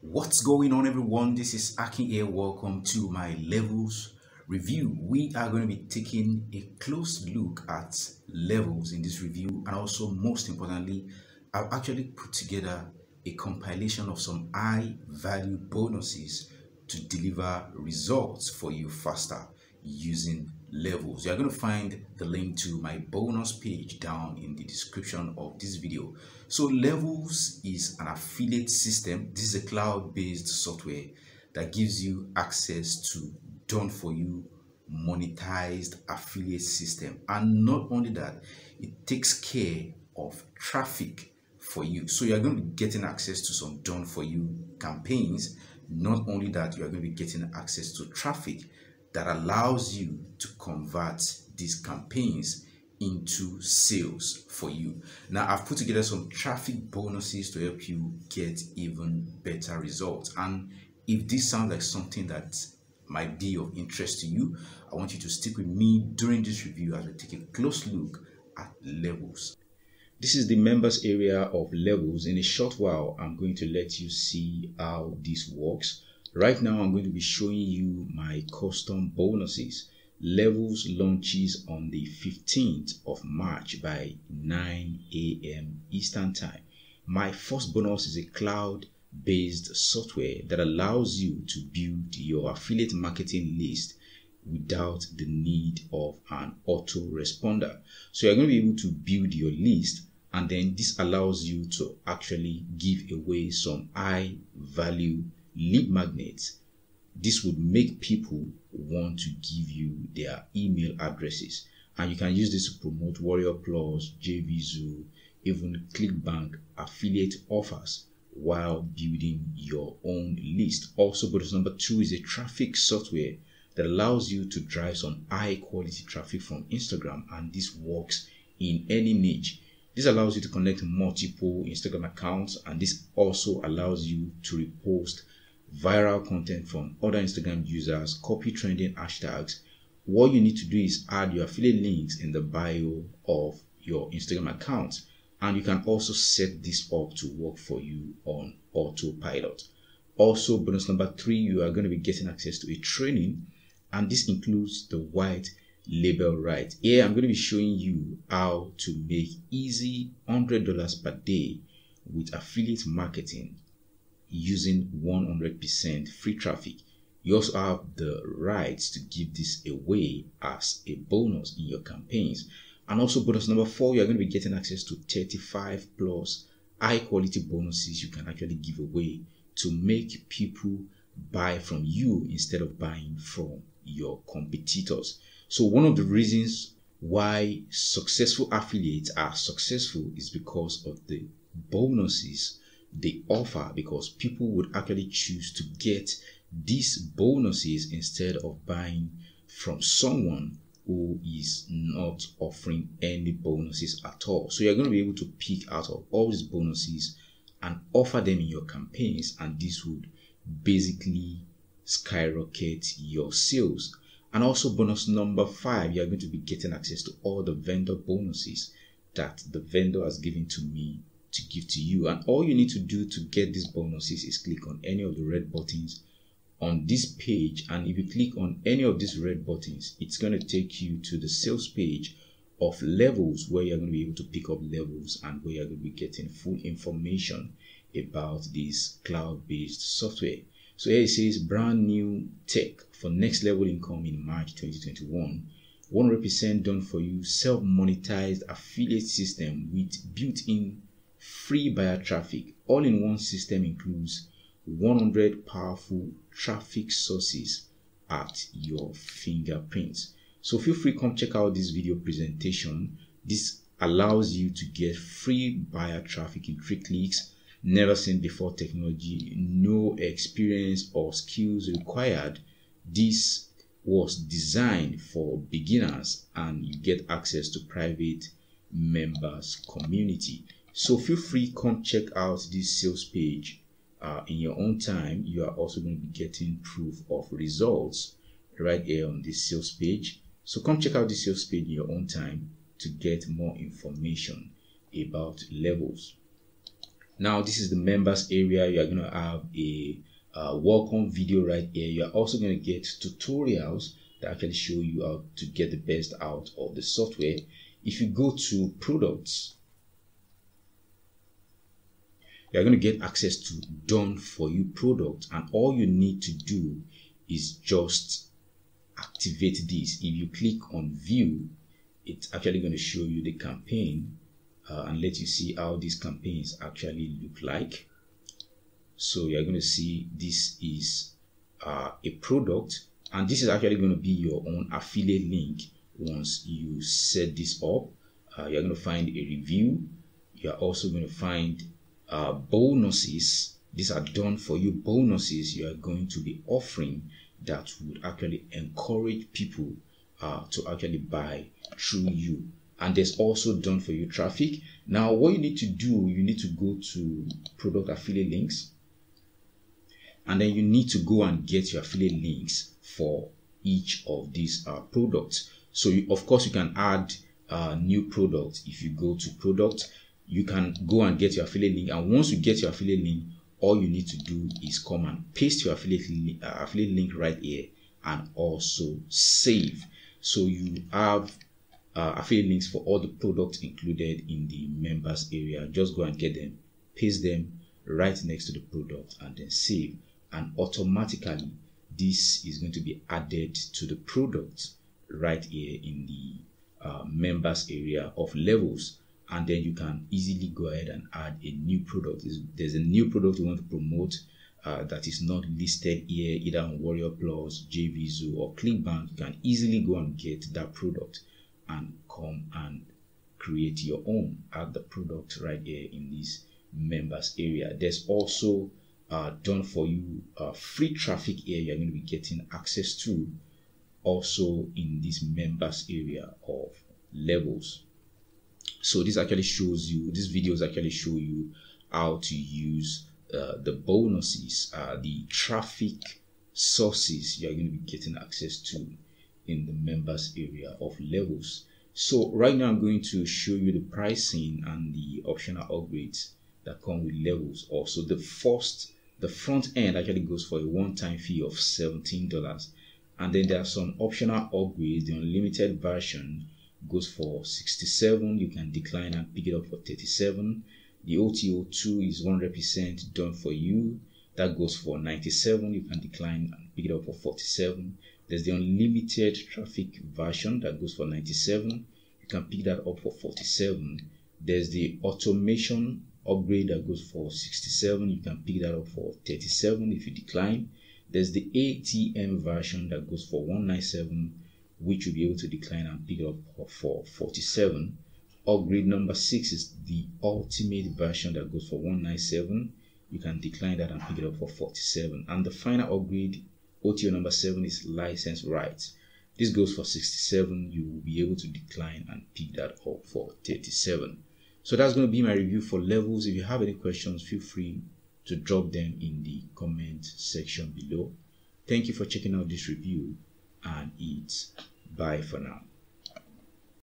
What's going on, everyone? This is Akin here. Welcome to my levels review. We are going to be taking a close look at levels in this review, and also, most importantly, I've actually put together a compilation of some high value bonuses to deliver results for you faster using levels. You are going to find the link to my bonus page down in the description of this video. So levels is an affiliate system. This is a cloud-based software that gives you access to done for you monetized affiliate system. And not only that it takes care of traffic for you. So you're going to be getting access to some done for you campaigns. Not only that you are going to be getting access to traffic that allows you to convert these campaigns into sales for you. Now, I've put together some traffic bonuses to help you get even better results. And if this sounds like something that might be of interest to you, I want you to stick with me during this review as we take a close look at levels. This is the members area of levels. In a short while, I'm going to let you see how this works. Right now, I'm going to be showing you my custom bonuses. Levels launches on the 15th of March by 9 a.m. Eastern Time. My first bonus is a cloud based software that allows you to build your affiliate marketing list without the need of an autoresponder. So you're going to be able to build your list and then this allows you to actually give away some high value lead magnets, this would make people want to give you their email addresses. And you can use this to promote Warrior Plus, JVZoo, even ClickBank affiliate offers while building your own list. Also, bonus number two is a traffic software that allows you to drive some high quality traffic from Instagram, and this works in any niche. This allows you to connect multiple Instagram accounts, and this also allows you to repost viral content from other Instagram users, copy trending hashtags. What you need to do is add your affiliate links in the bio of your Instagram account. And you can also set this up to work for you on autopilot. Also, bonus number three, you are going to be getting access to a training, and this includes the white label right. Here, I'm going to be showing you how to make easy $100 per day with affiliate marketing using 100% free traffic. You also have the rights to give this away as a bonus in your campaigns. And also, bonus number four, you're going to be getting access to 35 plus high quality bonuses you can actually give away to make people buy from you instead of buying from your competitors. So, one of the reasons why successful affiliates are successful is because of the bonuses they offer because people would actually choose to get these bonuses instead of buying from someone who is not offering any bonuses at all. So you're going to be able to pick out of all these bonuses and offer them in your campaigns, and this would basically skyrocket your sales. And also, bonus number five, you're going to be getting access to all the vendor bonuses that the vendor has given to me to give to you. And all you need to do to get these bonuses is click on any of the red buttons on this page. And if you click on any of these red buttons, it's going to take you to the sales page of levels where you're going to be able to pick up levels and where you're going to be getting full information about this cloud-based software. So here it says brand new tech for next level income in March 2021. 100% done for you self-monetized affiliate system with built-in free buyer traffic all in one system includes 100 powerful traffic sources at your fingerprints. So feel free come check out this video presentation. This allows you to get free buyer traffic in three clicks, never seen before technology, no experience or skills required. This was designed for beginners and you get access to private members community. So feel free come check out this sales page uh, in your own time. You are also going to be getting proof of results right here on this sales page. So come check out this sales page in your own time to get more information about levels. now this is the members area you are going to have a uh, welcome video right here you are also going to get tutorials that actually show you how to get the best out of the software if you go to products you're going to get access to done for you product and all you need to do is just activate this. If you click on view it's actually going to show you the campaign uh, and let you see how these campaigns actually look like. So you're going to see this is uh, a product and this is actually going to be your own affiliate link once you set this up. Uh, you're going to find a review. You're also going to find uh, bonuses. These are done for you. Bonuses you are going to be offering that would actually encourage people uh, to actually buy through you. And there's also done for you traffic. Now what you need to do you need to go to product affiliate links. And then you need to go and get your affiliate links for each of these uh, products. So you, of course you can add uh, new products if you go to product you can go and get your affiliate link and once you get your affiliate link all you need to do is come and paste your affiliate link, uh, affiliate link right here and also save. So you have uh, affiliate links for all the products included in the members area. Just go and get them paste them right next to the product and then save. And automatically this is going to be added to the product right here in the uh, members area of levels and then you can easily go ahead and add a new product. There's a new product you want to promote uh, that is not listed here either on warrior plus JVZoo or clickbank. You can easily go and get that product and come and create your own. Add the product right here in this members area. There's also uh, done for you uh, free traffic here you're going to be getting access to also in this members area of levels so this actually shows you these videos actually show you how to use uh, the bonuses uh, the traffic sources you're going to be getting access to in the members area of levels. So right now i'm going to show you the pricing and the optional upgrades that come with levels. Also the first the front end actually goes for a one-time fee of $17 and then there are some optional upgrades the unlimited version goes for 67 you can decline and pick it up for 37 the OTO2 is 100% done for you. That goes for 97 you can decline and pick it up for 47 there's the unlimited traffic version that goes for 97 you can pick that up for 47 there's the automation upgrade that goes for 67 you can pick that up for 37 if you decline. There's the ATM version that goes for 197 which you'll be able to decline and pick up for 47 upgrade number 6 is the ultimate version that goes for 197 you can decline that and pick it up for 47 and the final upgrade OTO number 7 is license rights. This goes for 67 you will be able to decline and pick that up for 37 so that's going to be my review for levels. If you have any questions feel free to drop them in the comment section below. Thank you for checking out this review and it's bye for now